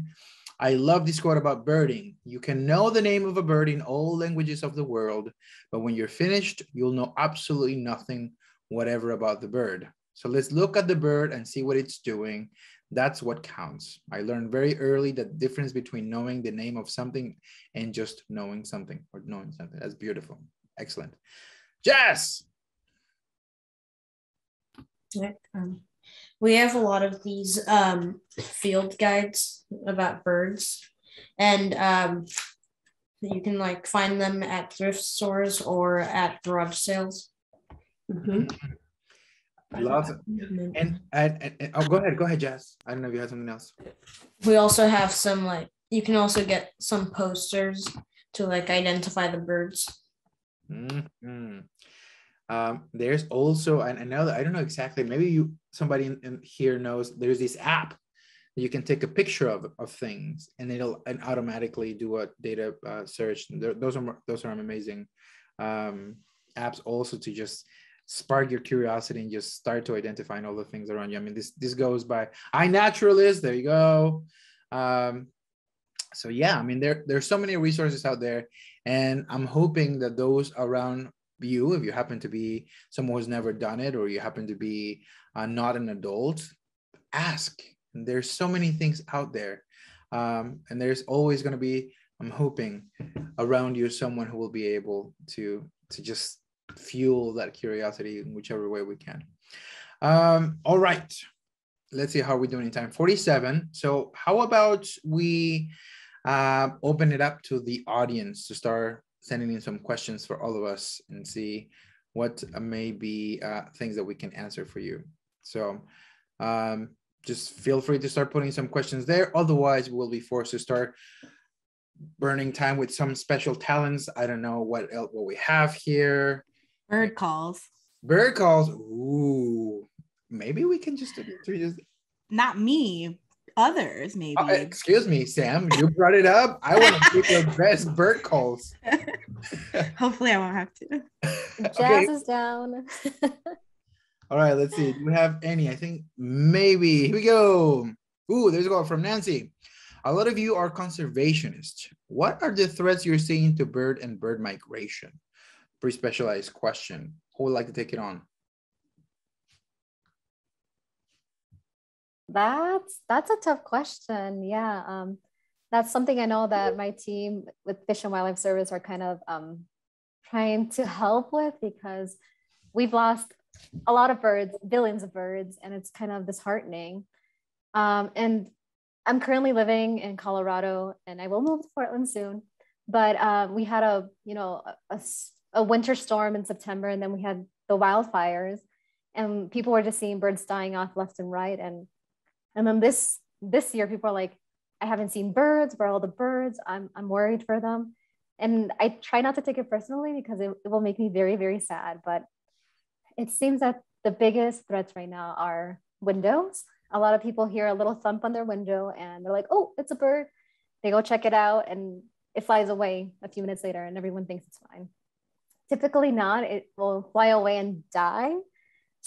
I love this quote about birding. You can know the name of a bird in all languages of the world, but when you're finished, you'll know absolutely nothing whatever about the bird. So let's look at the bird and see what it's doing. That's what counts. I learned very early the difference between knowing the name of something and just knowing something or knowing something. That's beautiful. Excellent. Jess. Um, we have a lot of these um, field guides about birds, and um, you can like find them at thrift stores or at garage sales. Mm-hmm. Lots of, and, and, and, and oh, go ahead, go ahead, Jazz. I don't know if you had something else. We also have some like you can also get some posters to like identify the birds. Mhm. Um, there's also, and I I don't know exactly. Maybe you somebody in, in here knows. There's this app you can take a picture of of things, and it'll and automatically do a data uh, search. Those are those are amazing um, apps also to just spark your curiosity and just start to identifying all the things around you. I mean, this this goes by iNaturalist. There you go. Um, so yeah, I mean, there there's so many resources out there, and I'm hoping that those around you, if you happen to be someone who's never done it, or you happen to be uh, not an adult, ask. There's so many things out there, um, and there's always going to be. I'm hoping around you someone who will be able to to just fuel that curiosity in whichever way we can. Um, all right, let's see how we're doing in time. 47. So how about we uh, open it up to the audience to start sending in some questions for all of us and see what may be uh, things that we can answer for you. So um, just feel free to start putting some questions there. Otherwise, we'll be forced to start burning time with some special talents. I don't know what else what we have here. Bird calls. Bird calls. Ooh, maybe we can just introduce. Not me, others maybe. Oh, excuse me, Sam. You brought it up. I want to pick the best bird calls. Hopefully, I won't have to. Jazz Okay. is down. All right, let's see. Do we have any? I think maybe. Here we go. Ooh, there's a call from Nancy. A lot of you are conservationists. What are the threats you're seeing to bird and bird migration? Pretty specialized question. Who would like to take it on? That's that's a tough question. Yeah. Um, that's something I know that my team with Fish and Wildlife Service are kind of um, trying to help with because we've lost a lot of birds, billions of birds, and it's kind of disheartening. Um, and I'm currently living in Colorado, and I will move to Portland soon. But um, we had a you know a winter storm in September, and then we had the wildfires, and people were just seeing birds dying off left and right. And and then this this year, people are like, I haven't seen birds. Where are all the birds? I'm I'm worried for them, and I try not to take it personally because it, it will make me very very sad. But it seems that the biggest threats right now are windows. A lot of people hear a little thump on their window and they're like, oh, it's a bird. They go check it out and it flies away a few minutes later and everyone thinks it's fine. Typically not, it will fly away and die.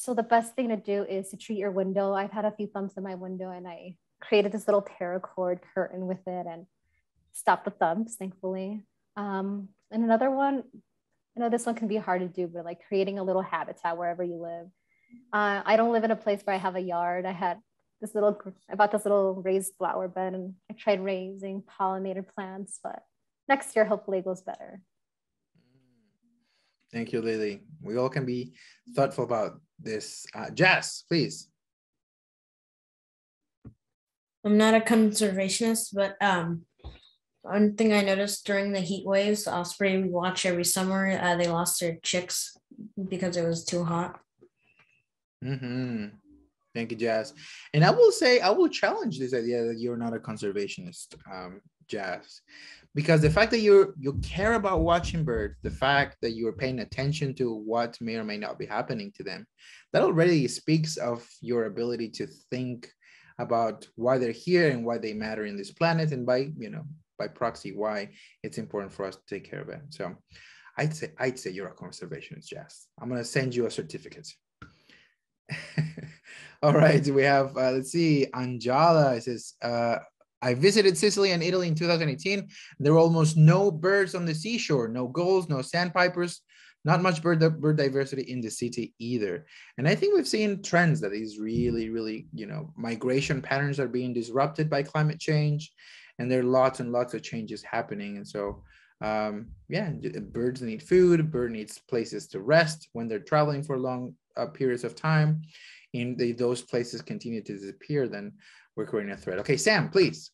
So the best thing to do is to treat your window. I've had a few thumps in my window and I created this little paracord curtain with it and stopped the thumps, thankfully. Um, and another one, I know this one can be hard to do, but like creating a little habitat wherever you live. Uh, I don't live in a place where I have a yard. I had this little, I bought this little raised flower bed and I tried raising pollinator plants, but next year hopefully it goes better. Thank you, Lily. We all can be thoughtful about this. Uh, Jazz, please. I'm not a conservationist, but um, one thing I noticed during the heat waves, osprey we watch every summer, uh, they lost their chicks because it was too hot. Mm-hmm. Thank you, Jazz. And I will say, I will challenge this idea that you're not a conservationist, um, Jazz, because the fact that you you care about watching birds, the fact that you're paying attention to what may or may not be happening to them, that already speaks of your ability to think about why they're here and why they matter in this planet, and by you know by proxy why it's important for us to take care of it. So, I'd say I'd say you're a conservationist, Jazz. I'm gonna send you a certificate. All right, we have, uh, let's see, Anjala says, uh, I visited Sicily and Italy in 2018. There were almost no birds on the seashore, no gulls, no sandpipers, not much bird, bird diversity in the city either. And I think we've seen trends that these really, really, you know, migration patterns are being disrupted by climate change. And there are lots and lots of changes happening. And so, um, yeah, birds need food, bird needs places to rest when they're traveling for long uh, periods of time. In the, those places continue to disappear, then we're creating a threat. Okay, Sam, please.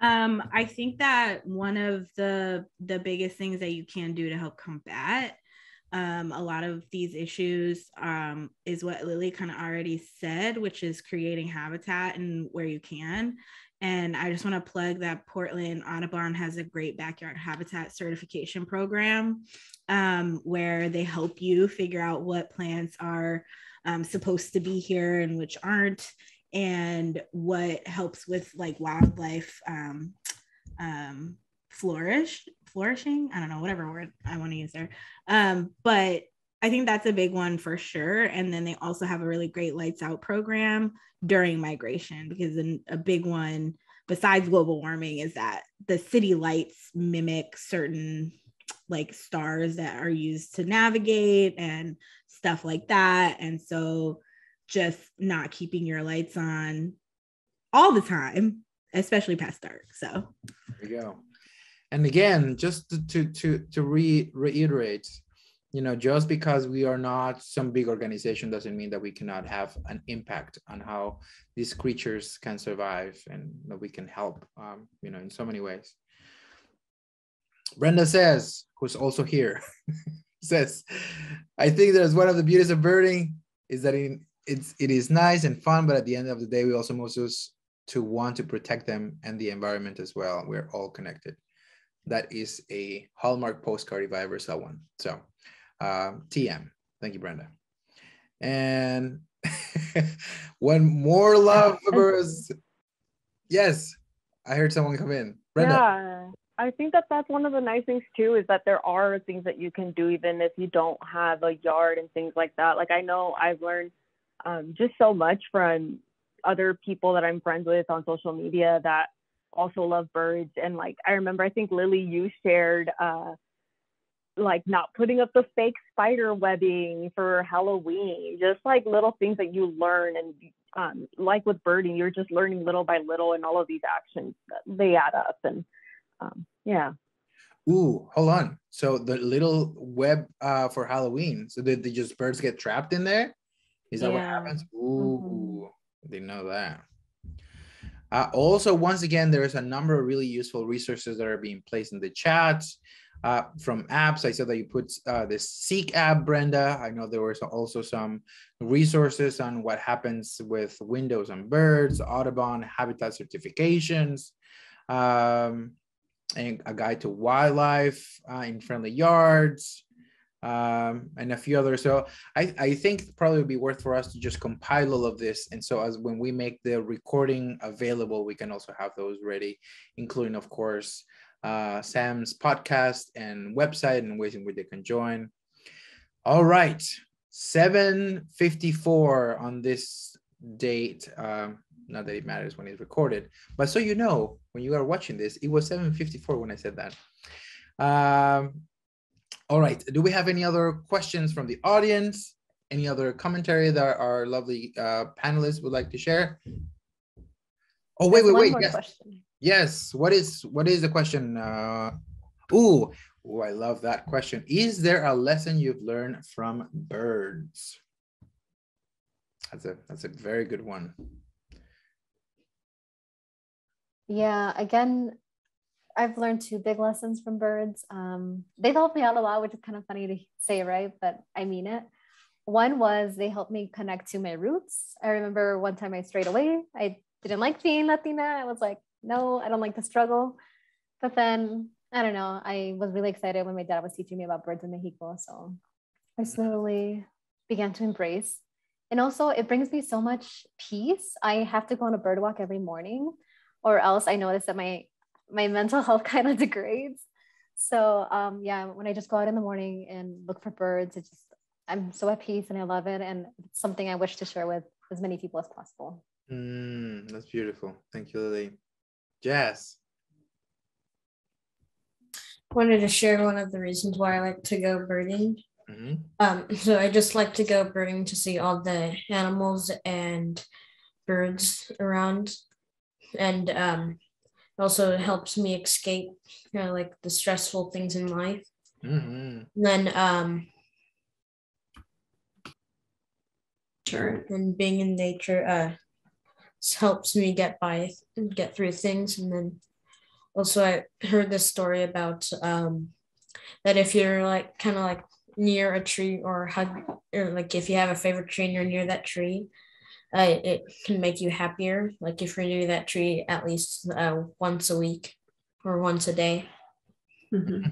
Um, I think that one of the the biggest things that you can do to help combat um, a lot of these issues um, is what Lily kind of already said, which is creating habitat and where you can. And I just want to plug that Portland Audubon has a great backyard habitat certification program um, where they help you figure out what plants are um, supposed to be here and which aren't, and what helps with like wildlife um, um, flourish flourishing? I don't know whatever word i want to use there. Um, but i think that's a big one for sure. And then they also have a really great lights out program during migration because a big one besides global warming is that the city lights mimic certain like stars that are used to navigate and stuff like that. And so just not keeping your lights on all the time especially past dark so. There you go. And again just to to to, re, reiterate you know just because we are not some big organization doesn't mean that we cannot have an impact on how these creatures can survive and that we can help um, you know in so many ways. Brenda says who's also here says i think there's one of the beauties of birding is that it, it's it is nice and fun but at the end of the day we also must to want to protect them and the environment as well we're all connected that is a Hallmark postcard if I ever saw one. So um, TM. Thank you, Brenda. And one more love for. Yes, I heard someone come in. Brenda. Yeah, I think that that's one of the nice things too is that there are things that you can do even if you don't have a yard and things like that. Like I know I've learned um, just so much from other people that I'm friends with on social media that also love birds. And like I remember, I think Lily, you shared uh, like not putting up the fake spider webbing for Halloween, just like little things that you learn and um, like with birding, you're just learning little by little, and all of these actions they add up. And um, yeah. Ooh, hold on. So the little web uh, for Halloween. So did, did just birds get trapped in there? Is that yeah. what happens? Ooh, mm-hmm. didn't know that. Uh, also, once again, there's a number of really useful resources that are being placed in the chat. Uh, from apps, I said that you put uh, the Seek app, Brenda. I know there was also some resources on what happens with windows and birds, Audubon habitat certifications, um, and a guide to wildlife uh, in friendly yards, um, and a few others. So I, I think probably would be worth for us to just compile all of this. And so as when we make the recording available, we can also have those ready, including of course, uh, Sam's podcast and website and ways in which they can join. All right, 7.54 on this date. Um, not that it matters when it's recorded, but so you know, when you are watching this, it was 7.54 when I said that. Um, all right. Do we have any other questions from the audience? Any other commentary that our lovely uh, panelists would like to share? Oh, wait, wait, wait. Yes. Question. yes. What is what is the question? Uh, ooh, ooh, I love that question. Is there a lesson you've learned from birds? That's a that's a very good one. Yeah, again, I've learned two big lessons from birds. Um, they've helped me out a lot, which is kind of funny to say, right? But I mean it. One was they helped me connect to my roots. I remember one time I strayed away. I didn't like being Latina. I was like, no, I don't like the struggle. But then I don't know. I was really excited when my dad was teaching me about birds in Mexico. So I slowly began to embrace. And also, it brings me so much peace. I have to go on a bird walk every morning, or else I notice that my my mental health kind of degrades. So um, yeah, when I just go out in the morning and look for birds, it's just I'm so at peace and I love it, and it's something I wish to share with as many people as possible. Mm, that's beautiful. Thank you, Lily. Jazz. Wanted to share one of the reasons why I like to go birding. Mm-hmm. Um, so I just like to go birding to see all the animals and birds around, and um, also helps me escape you know, like the stressful things in life. Mm-hmm. then um sure and being in nature uh helps me get by get through things and then also I heard this story about um that if you're like kind of like near a tree or hug or like if you have a favorite tree and you're near that tree, uh, it can make you happier. Like if you're near that tree at least uh, once a week or once a day. Mm-hmm.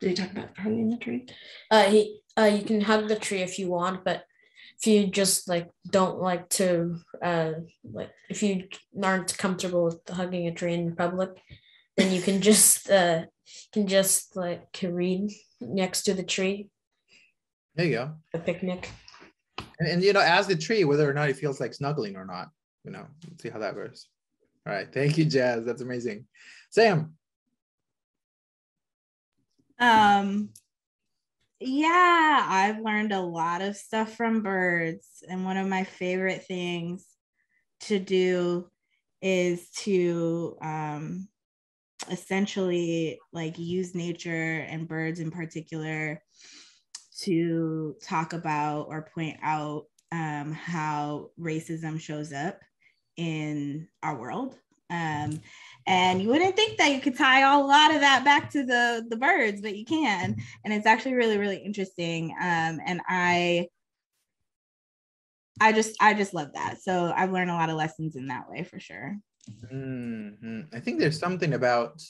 Did you talk about hugging the tree? Uh, he, uh, you can hug the tree if you want, but if you just like don't like to, uh, like if you aren't comfortable with hugging a tree in public, then you can just uh, can just like read next to the tree. There you go. A picnic. And, and you know, ask the tree whether or not it feels like snuggling or not. You know, see how that goes. All right. Thank you, Jazz. That's amazing. Sam. Um, yeah, I've learned a lot of stuff from birds. And one of my favorite things to do is to um, essentially like use nature and birds in particular to talk about or point out um, how racism shows up in our world. Um, and you wouldn't think that you could tie all, a lot of that back to the the birds, but you can, and it's actually really really interesting. Um, and I I just I just love that. So I've learned a lot of lessons in that way for sure. Mm-hmm. I think there's something about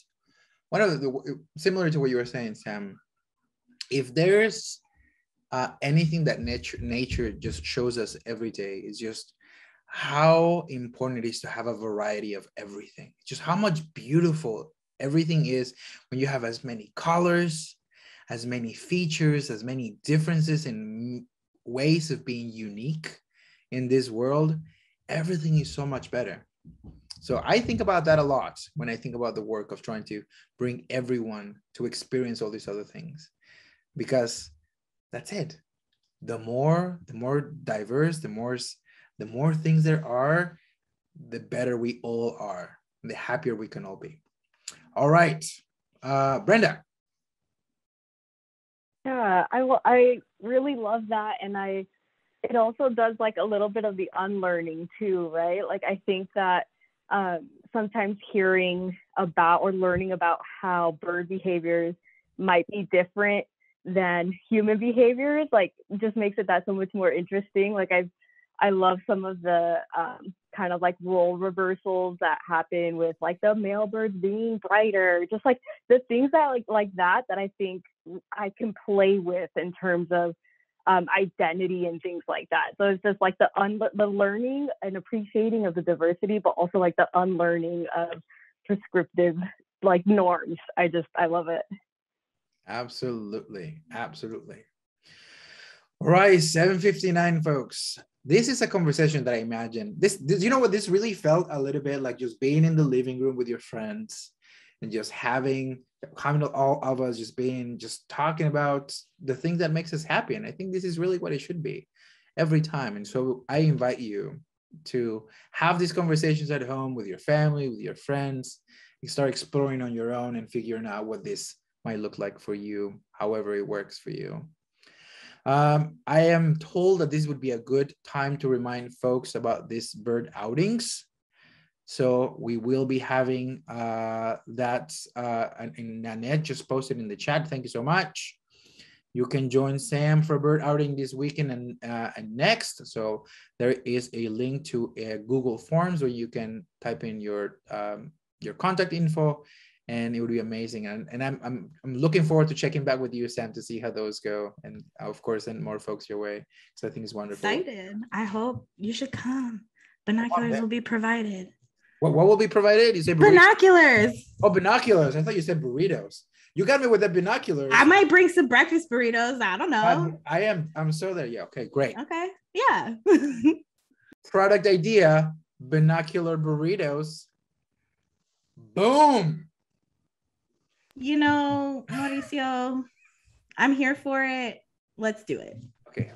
one of the similar to what you were saying, Sam. If there's uh, anything that nature nature just shows us every day is just how important it is to have a variety of everything. Just how much beautiful everything is when you have as many colors, as many features, as many differences in ways of being unique in this world. Everything is so much better. So I think about that a lot when I think about the work of trying to bring everyone to experience all these other things, because that's it. The more, the more diverse, the more, the more things there are, the better we all are, the happier we can all be. All right, uh, Brenda. Yeah, I will. I really love that, and I. It also does like a little bit of the unlearning too, right? Like I think that um, sometimes hearing about or learning about how bird behaviors might be different than human behaviors like just makes it that so much more interesting like i i love some of the um, kind of like role reversals that happen with like the male birds being brighter just like the things that like like that that i think i can play with in terms of um, identity and things like that. So it's just like the un- the learning and appreciating of the diversity, but also like the unlearning of prescriptive like norms. I just I love it. Absolutely, absolutely. All right, 759 folks. This is a conversation that I imagine. This, this, you know what, this really felt a little bit like just being in the living room with your friends and just having having all of us just being just talking about the thing that makes us happy and i think this is really what it should be every time and so i invite you to have these conversations at home with your family with your friends you start exploring on your own and figuring out what this might look like for you however it works for you um, i am told that this would be a good time to remind folks about these bird outings so we will be having uh, that, uh, and Nanette just posted in the chat. Thank you so much. You can join Sam for bird outing this weekend and, uh, and next. So there is a link to a Google Forms where you can type in your um, your contact info, and it would be amazing. And, and I'm, I'm I'm looking forward to checking back with you, Sam, to see how those go, and of course, send more folks your way. So I think it's wonderful. Excited! I hope you should come. Binoculars will be provided. What, what will be provided? You say binoculars. Oh, binoculars. I thought you said burritos. You got me with the binoculars. I might bring some breakfast burritos. I don't know. I'm, I am. I'm so there. Yeah. Okay. Great. Okay. Yeah. Product idea: binocular burritos. Boom. You know, Mauricio, I'm here for it. Let's do it. Okay.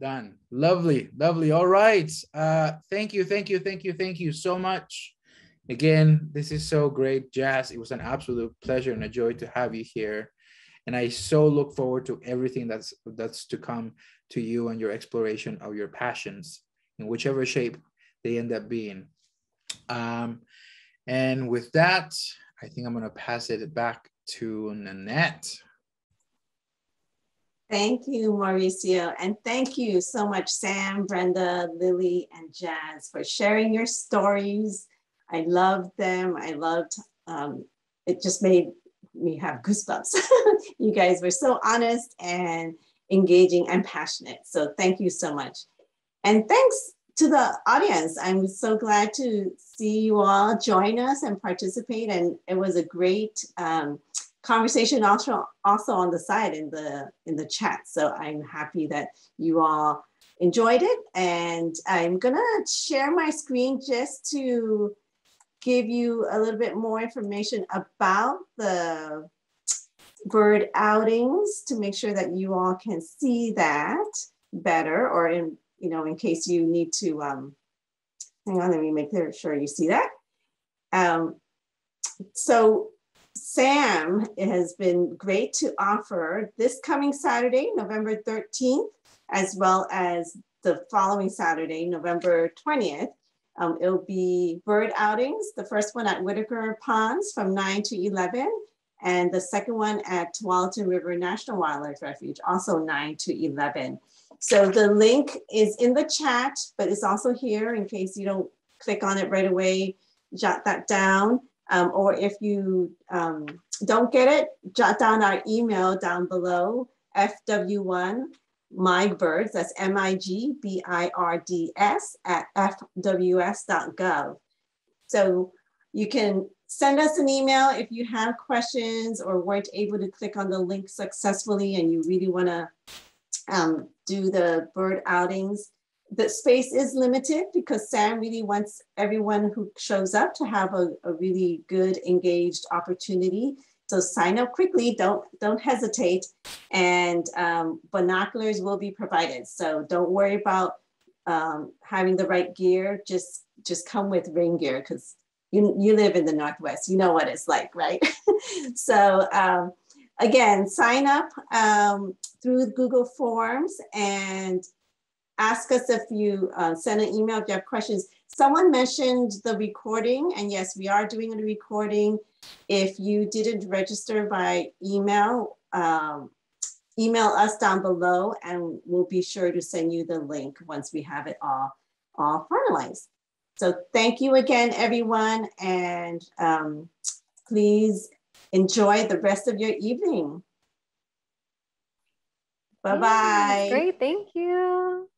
Done. Lovely, lovely. All right. Uh, thank you, thank you, thank you, thank you so much. Again, this is so great, Jazz. It was an absolute pleasure and a joy to have you here. And I so look forward to everything that's that's to come to you and your exploration of your passions in whichever shape they end up being. Um, and with that, I think I'm gonna pass it back to Nanette. Thank you, Mauricio. And thank you so much, Sam, Brenda, Lily, and Jazz for sharing your stories. I loved them. I loved, um, it just made me have goosebumps. you guys were so honest and engaging and passionate. So thank you so much. And thanks to the audience. I'm so glad to see you all join us and participate. And it was a great um, conversation also also on the side in the in the chat. So I'm happy that you all enjoyed it. And I'm gonna share my screen just to give you a little bit more information about the bird outings to make sure that you all can see that better or in you know in case you need to um hang on let me make sure you see that um so Sam it has been great to offer this coming Saturday, November 13th, as well as the following Saturday, November 20th. Um, it'll be bird outings, the first one at Whitaker Ponds from 9 to 11, and the second one at Tualatin River National Wildlife Refuge, also 9 to 11. So the link is in the chat, but it's also here in case you don't click on it right away, jot that down. Um, or if you um, don't get it, jot down our email down below, FW1 migbirds, that's M-I-G-B-I-R-D-S at fws.gov. So you can send us an email if you have questions or weren't able to click on the link successfully and you really wanna um, do the bird outings the space is limited because Sam really wants everyone who shows up to have a, a really good engaged opportunity. So sign up quickly, don't, don't hesitate. And um, binoculars will be provided. So don't worry about um, having the right gear, just, just come with rain gear because you, you live in the Northwest, you know what it's like, right? so um, again, sign up um, through Google Forms and ask us if you uh, send an email if you have questions. Someone mentioned the recording, and yes, we are doing a recording. If you didn't register by email, um, email us down below and we'll be sure to send you the link once we have it all, all finalized. So thank you again, everyone, and um, please enjoy the rest of your evening. Bye bye. Great. Thank you.